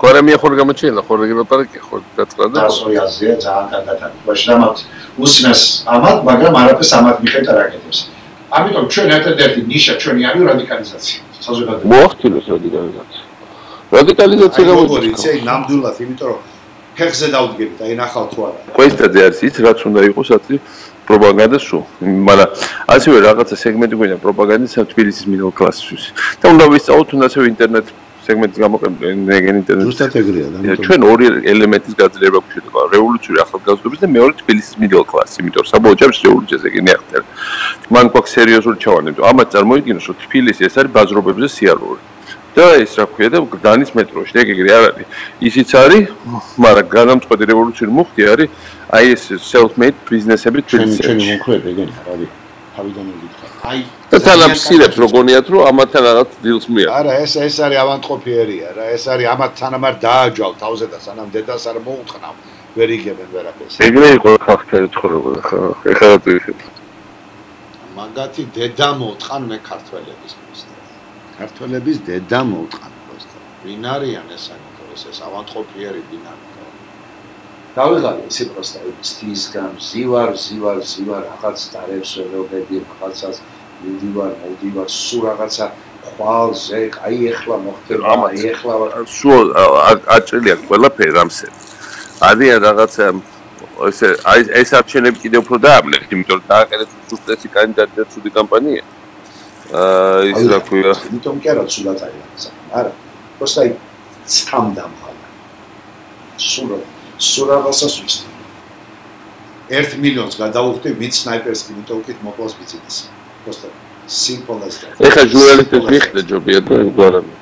ხორე მე ხორე გამოჩენა ხორე გილაპარაკი ხორე დაწყდა და ასოიაზია ძალიან კარგად რამაც უსმეს ამათ მაგრამ არაფერს ამათ მიხედა რაკეთებს ამიტომ ჩვენ ერთადერთი ნიშა ჩვენი არის რადიკალიზაცია საზოგადოება. მოახდინოს რადიკალიზაცია. რადიკალიზაცია გამოდის აი ნამდვილად იმიტომ რომ ფეხზე დავდგებით აი ნახავთ თუ არა. კვესტაზე არის ის რაც უნდა იყოს ათი პროპაგანდა სულ. მაგრამ ასევე რაღაცა სეგმენტი გვინდა პროპაგანდის თბილისის მინდელ კლასისთვის და უნდა ვისწავლოთ უნდა ასევე ინტერნეტ სეგმენტის გამოყენება ნეგენ ინტერნეტ ზუსტად ეგრეა და ჩვენ ორი ელემენტის გაძლიერება გვჭირდება რევოლუციური ახალგაზრდობის და მეორე თბილისის middle class იმიტომ საბოლოო ჯამში რევოლუციაზე კი ნახტერ მან გვაქვს სერიოზული ჩავარდნები ამათ წარმოიდგინოს რომ თბილისი ეს არის ბაზრობებზე სიარული. და ეს რა ქვია და დანის მეტროში ეგ ეგრე არ არის. ისიც არის მაგრამ განამწყვეტი რევოლუციური მუხტი არის აი ეს self made ბიზნესები თბილისში. ჩვენ ჩვენ მოხდება ეგენი არის თავიდან მიგიქა აი და თანამშრომლებს როგორიათ რომ ამათთან რაღაც დილს მიაყ არა ეს ეს არის ავანტყოფიერია რა ეს არის ამათ თანამარ დააჯვალ თავზე და სანამ დედას არ მოუწყნავ ვერ იგებენ ვერაფერს. ეგრე იყო ხალხი ცხოვრობდა ხო ეხლა თუ ისეთ. მაგათი დედა მოუწყან მე ქართველების მოსთან ქართველების დედა მოუწყან მოსთან ვინ არიან ეს ამიტომ ეს ავანტყოფიერი ვინ არის დავიღალე ისე პროსტა სტისგან ზივარ ზივარ ზივარ რაღაც დარებს ვერობები რაღაცას მიდივარ მოდივარ სულ რაღაცა ხვალზე აი ეხლა მოხდება აი ეხლა სულ აჭრილია ყველაფერი რამსე. არის რაღაცა ესე აი ეს არჩენები კიდევ უფრო დააბნეხ იმიტომ რომ დააყენეთ უწესი კანდიდატი და ცუდი კამპანია. აა ის რა ქვია? იმიტომ კი არა ცუდად არის არა პროსტა აი სამდამხალა სულ სულ რაღაცას ვიცი 1 მილიონს გადაუხდი ვით სნაიპერს კი მიტოვკით მოკლას ვიცით просто simple as that ეხა ჟურნალისტებს ვიხდე ჯობია და გვარამე